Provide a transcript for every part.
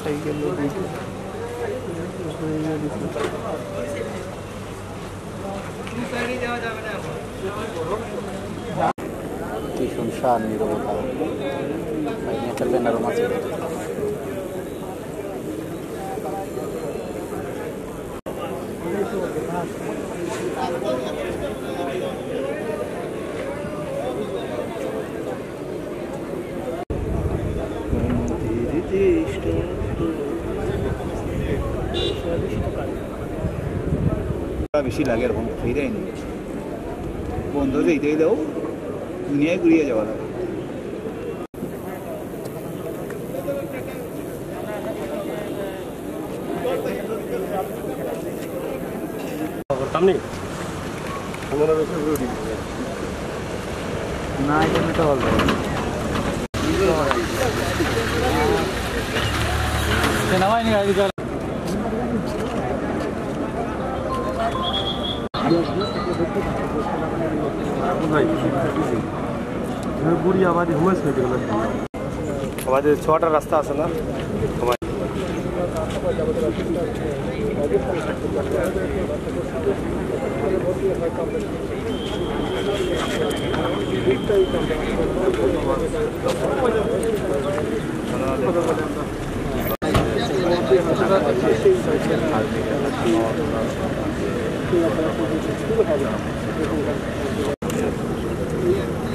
Cycle কি শুনশান নিরবতা একটা ব্যানারও বেশি লাগে এরকম ফিরেই নেই। বন্ধ যেতে গেলেও দুনিয়ায় ঘুরিয়ে যাওয়া লাগে। নি না এটা মেটা বলব সেনাবাহিনী গাড়ি में पूरी आबादी हुमस में डेवलप हुई हमारे छोटा रास्ता से ना। हमारी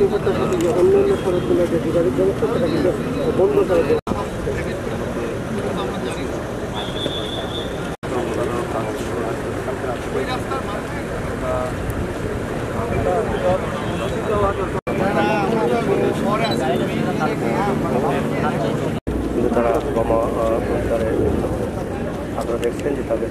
না সবাই কিন্তু তারা তারা আপনারা দেখছেন যে তাদের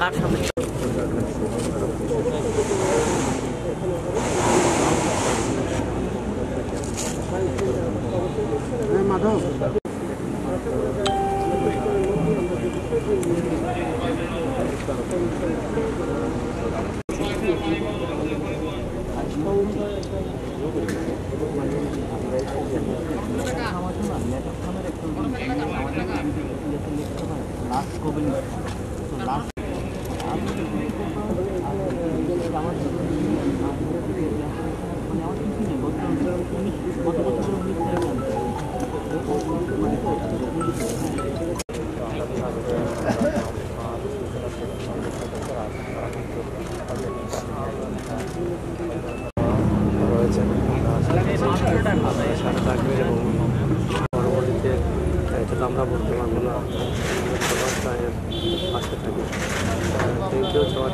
lát xong mình Last COVID. আমরা বলতে পারব না। সবার থাকি।